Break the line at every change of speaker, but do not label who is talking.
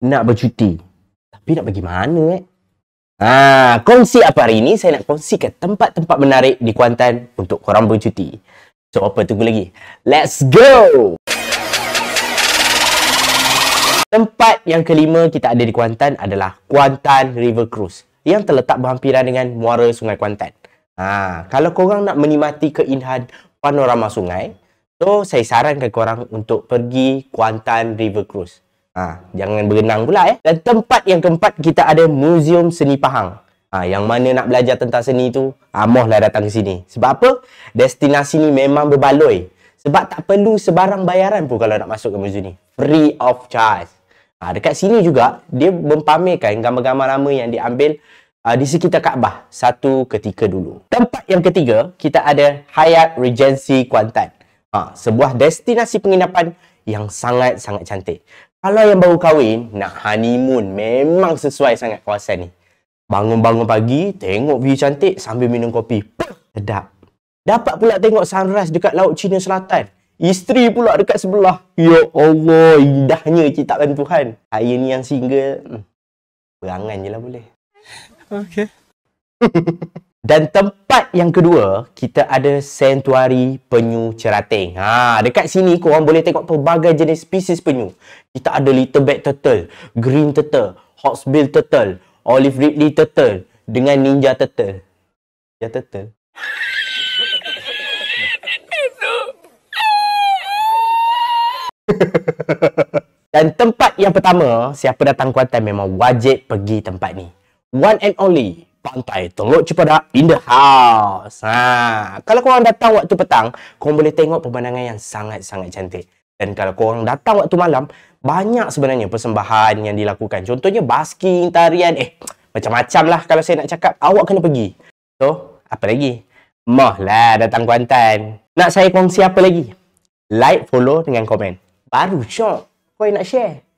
nak bercuti. Tapi nak pergi mana eh? Ha, kongsi apa hari ini? Saya nak kongsikan tempat-tempat menarik di Kuantan untuk korang bercuti. So, apa tunggu lagi? Let's go! Tempat yang kelima kita ada di Kuantan adalah Kuantan River Cruise yang terletak berhampiran dengan muara Sungai Kuantan. Ha, kalau korang nak menikmati keindahan panorama sungai, so saya sarankan korang untuk pergi Kuantan River Cruise. Ha, jangan berenang pula eh. Dan tempat yang keempat kita ada Museum Seni Pahang. Ha, yang mana nak belajar tentang seni tu, amohlah datang ke sini. Sebab apa? Destinasi ni memang berbaloi. Sebab tak perlu sebarang bayaran pun kalau nak masuk ke museum ni. Free of charge. Ha, dekat sini juga, dia mempamerkan gambar-gambar lama yang diambil uh, di sekitar Kaabah satu ketika dulu. Tempat yang ketiga, kita ada Hyatt Regency Kuantan. Ha, sebuah destinasi penginapan yang sangat-sangat cantik. Kalau yang baru kahwin, nak honeymoon memang sesuai sangat kawasan ni. Bangun-bangun pagi, tengok view cantik sambil minum kopi. Sedap. Dapat pula tengok sunrise dekat Laut Cina Selatan. Isteri pula dekat sebelah. Ya Allah, indahnya ciptaan Tuhan. Saya ni yang single, hmm, berangan je lah boleh.
Okay.
Dan tempat yang kedua, kita ada Sanctuary Penyu Cerating. Ha, dekat sini korang boleh tengok pelbagai jenis spesies penyu. Kita ada little back turtle, green turtle, hawksbill turtle, olive ridley turtle dengan ninja turtle. Ninja turtle. Dan tempat yang pertama, siapa datang Kuantan memang wajib pergi tempat ni. One and only, Pantai Teluk Cipadak in the house. Ha, kalau korang datang waktu petang, korang boleh tengok pemandangan yang sangat-sangat cantik. Dan kalau korang datang waktu malam, banyak sebenarnya persembahan yang dilakukan. Contohnya basking, tarian, eh macam-macam lah kalau saya nak cakap. Awak kena pergi. So, apa lagi? Moh lah datang Kuantan. Nak saya kongsi apa lagi? Like, follow dengan komen. Baru syok. Kau nak share.